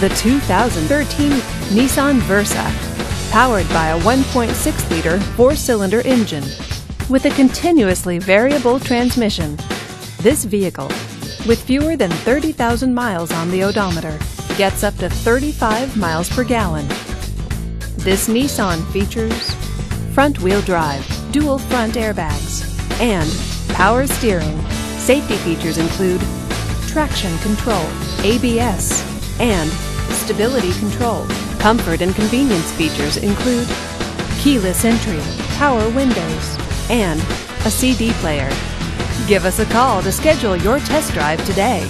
The 2013 Nissan Versa, powered by a 1.6-liter four-cylinder engine with a continuously variable transmission. This vehicle, with fewer than 30,000 miles on the odometer, gets up to 35 miles per gallon. This Nissan features front-wheel drive, dual front airbags, and power steering. Safety features include traction control, ABS, and stability control. Comfort and convenience features include keyless entry, power windows, and a CD player. Give us a call to schedule your test drive today.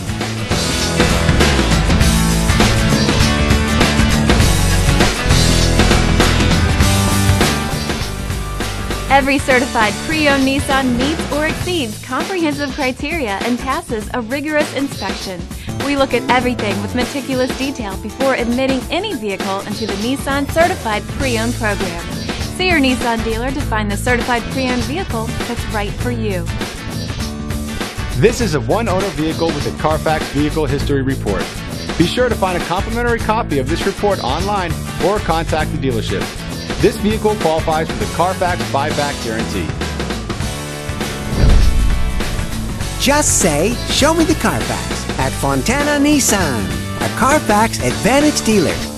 Every certified pre-owned Nissan meets or exceeds comprehensive criteria and passes a rigorous inspection. We look at everything with meticulous detail before admitting any vehicle into the Nissan Certified Pre-Owned program. See your Nissan dealer to find the certified pre-owned vehicle that's right for you. This is a one-owner vehicle with a Carfax Vehicle History Report. Be sure to find a complimentary copy of this report online or contact the dealership. This vehicle qualifies for the Carfax buyback guarantee. Just say, Show me the Carfax at Fontana Nissan, a Carfax Advantage dealer.